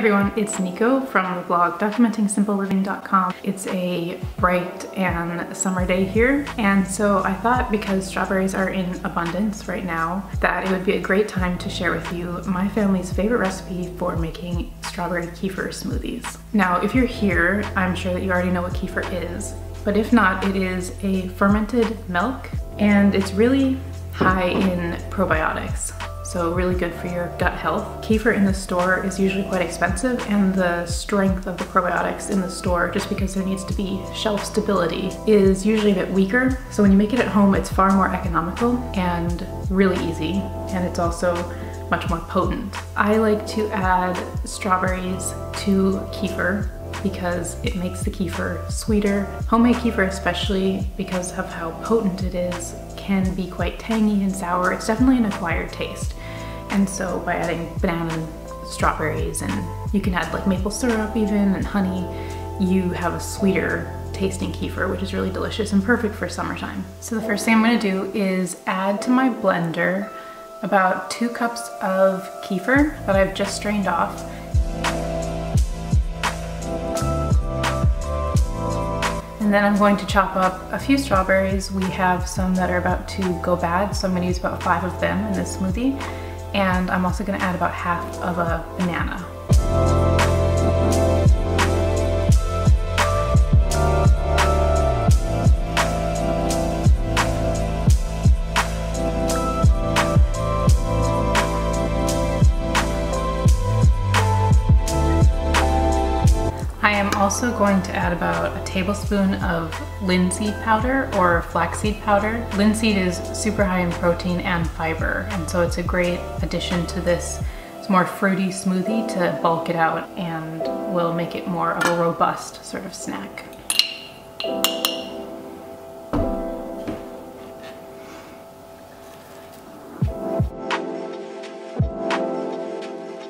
everyone, it's Nico from the blog documentingsimpleliving.com. It's a bright and summer day here and so I thought because strawberries are in abundance right now that it would be a great time to share with you my family's favorite recipe for making strawberry kefir smoothies. Now if you're here, I'm sure that you already know what kefir is, but if not, it is a fermented milk and it's really high in probiotics so really good for your gut health. Kefir in the store is usually quite expensive and the strength of the probiotics in the store, just because there needs to be shelf stability, is usually a bit weaker. So when you make it at home, it's far more economical and really easy. And it's also much more potent. I like to add strawberries to kefir because it makes the kefir sweeter. Homemade kefir especially because of how potent it is can be quite tangy and sour. It's definitely an acquired taste. And so by adding banana and strawberries and you can add like maple syrup even and honey, you have a sweeter tasting kefir, which is really delicious and perfect for summertime. So the first thing I'm gonna do is add to my blender about two cups of kefir that I've just strained off. And then I'm going to chop up a few strawberries. We have some that are about to go bad, so I'm gonna use about five of them in this smoothie and I'm also gonna add about half of a banana. Also going to add about a tablespoon of linseed powder or flaxseed powder. Linseed is super high in protein and fiber, and so it's a great addition to this more fruity smoothie to bulk it out and will make it more of a robust sort of snack.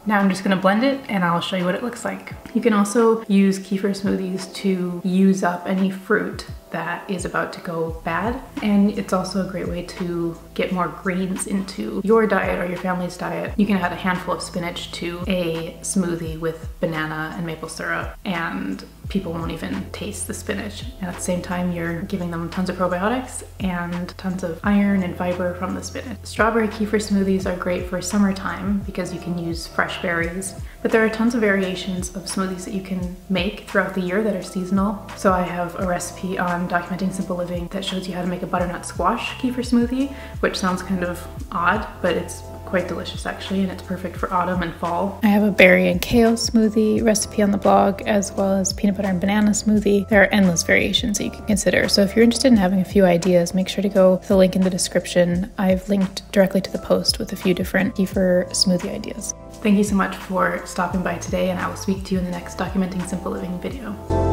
Now I'm just gonna blend it and I'll show you what it looks like. You can also use kefir smoothies to use up any fruit that is about to go bad. And it's also a great way to get more greens into your diet or your family's diet. You can add a handful of spinach to a smoothie with banana and maple syrup and people won't even taste the spinach. And at the same time, you're giving them tons of probiotics and tons of iron and fiber from the spinach. Strawberry kefir smoothies are great for summertime because you can use fresh berries, but there are tons of variations of smoothies that you can make throughout the year that are seasonal. So I have a recipe on Documenting Simple Living that shows you how to make a butternut squash kefir smoothie, which sounds kind of odd, but it's quite delicious actually and it's perfect for autumn and fall. I have a berry and kale smoothie recipe on the blog as well as peanut butter and banana smoothie. There are endless variations that you can consider. So if you're interested in having a few ideas, make sure to go to the link in the description. I've linked directly to the post with a few different kefir smoothie ideas. Thank you so much for stopping by today and I will speak to you in the next Documenting Simple Living video.